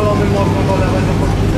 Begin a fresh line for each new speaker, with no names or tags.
spalony mocno do lewego